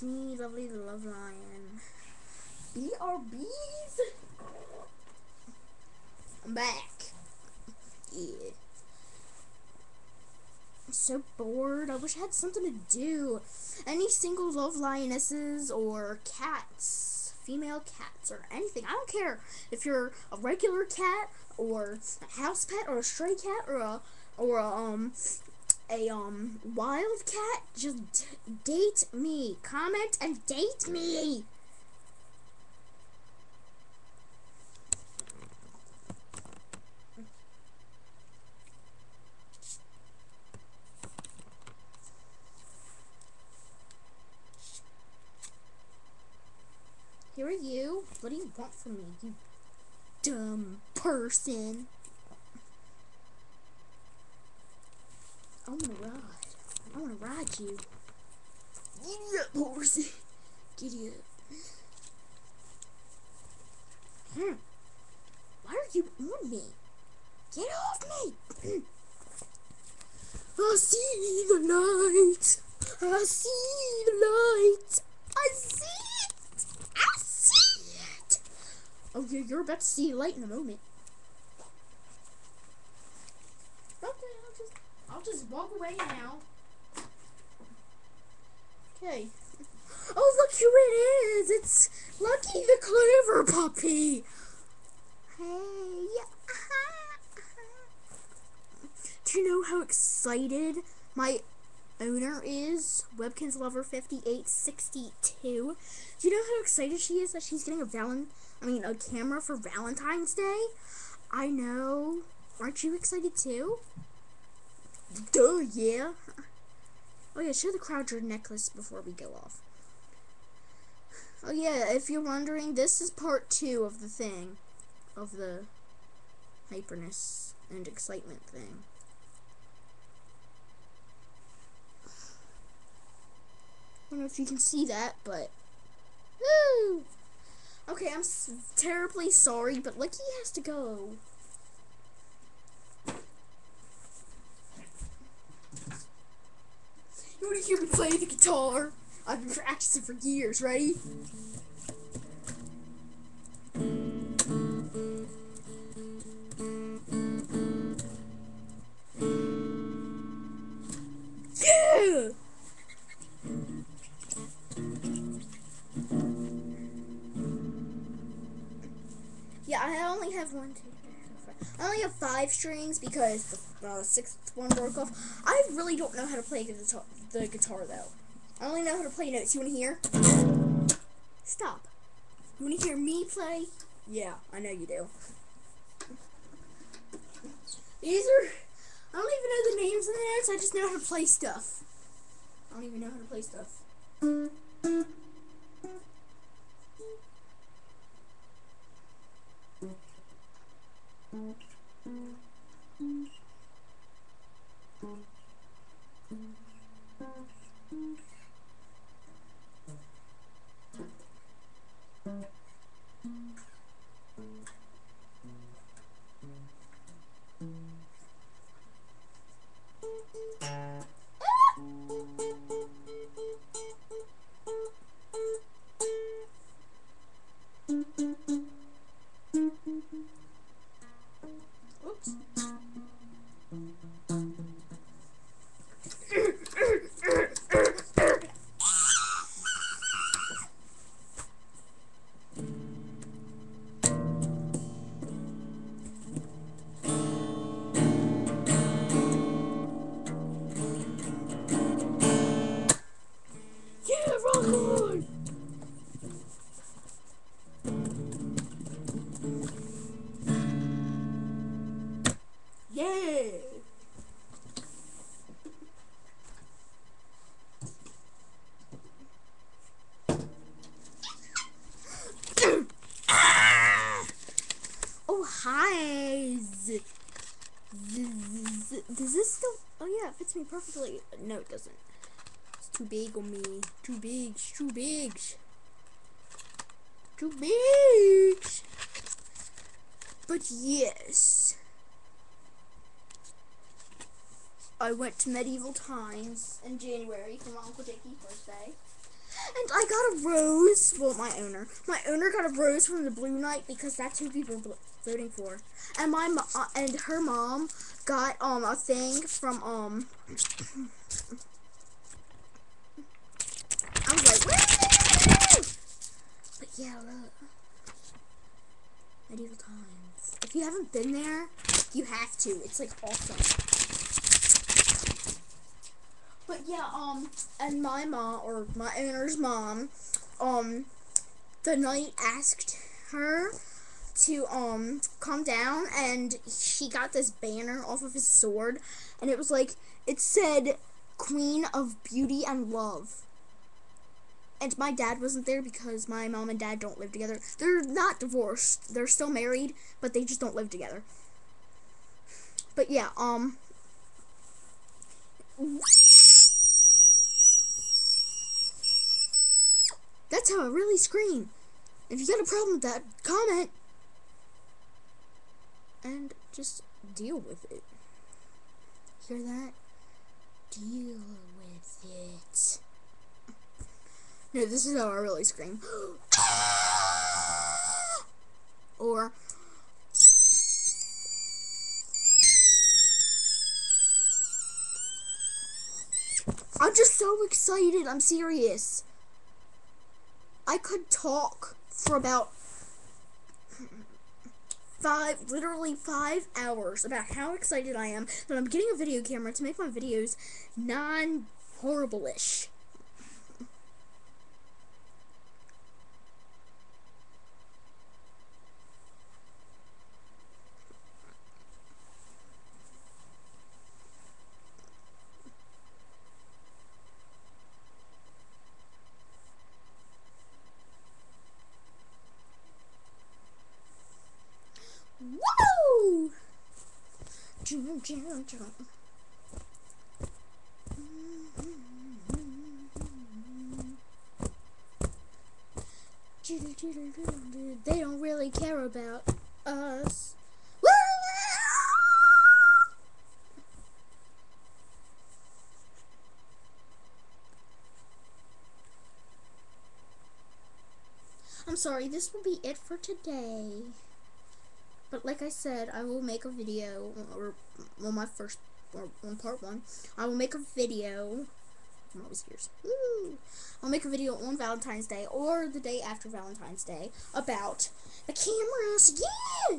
it's me, Lovely Love Lion. BRBs? I'm back. Yeah. I'm so bored. I wish I had something to do. Any single love lionesses or cats, female cats, or anything. I don't care if you're a regular cat or a house pet or a stray cat or a or a um a um wild cat. Just date me. Comment and date me. Here are you. What do you want from me, you dumb person? I wanna ride. I wanna ride you. Giddy up, horsey. Giddy up. Hmm. Why are you on me? Get off me! I see the light. I see the light. I see it. I see it. Oh, yeah, you're about to see light in a moment. Okay, I'll just, I'll just walk away now. Okay. Oh, look who it is! It's Lucky the Clever Puppy. Hey. Uh-huh, uh-huh. Do you know how excited my owner is? Webkinz Lover 5862. Do you know how excited she is that she's getting a valen I mean a camera for Valentine's Day? I know. Aren't you excited too? Duh, yeah. Oh yeah, show the crowd your necklace before we go off. Oh yeah, if you're wondering, this is part two of the thing. Of the hyperness and excitement thing. I don't know if you can see that, but woo! Okay, I'm terribly sorry, but Lucky has to go. You want to hear me play the guitar? I've been practicing for years. Ready? Yeah! Yeah, I only have one, five. I only have five strings because the uh, sixth one broke off. I really don't know how to play the guitar, the guitar though. I only know how to play notes. You want to hear? Stop. You want to hear me play? Yeah, I know you do. These are. I don't even know the names of the notes. I just know how to play stuff. I don't even know how to play stuff. Mm-hmm. Perfectly. No, it doesn't. It's too big on me. Too big. Too big. Too big. But yes. I went to medieval times in January for my Uncle Dickie's birthday. And I got a rose. Well, my owner. My owner got a rose from the Blue Knight because that's who people are voting for. And my uh, and her mom got um a thing from um. I was like, but yeah, look, medieval times. If you haven't been there, you have to. It's like awesome. Yeah, um, and my mom or my owner's mom, um, the knight asked her to um calm down and she got this banner off of his sword and it was like it said queen of beauty and love. And my dad wasn't there because my mom and dad don't live together. They're not divorced. They're still married but they just don't live together. But yeah um that's how I really scream if you got a problem with that comment and just deal with it. Hear that? Deal with it. No, this is how I really scream. or I'm just so excited. I'm serious. I could talk for about five, literally five hours about how excited I am that I'm getting a video camera to make my videos non-horrible-ish. They don't really care about us. I'm sorry, this will be it for today. But like I said, I will make a video, or well, my first, or on part one, I will make a video. I'm always here. I'll make a video on Valentine's Day or the day after Valentine's Day about the cameras. Yeah!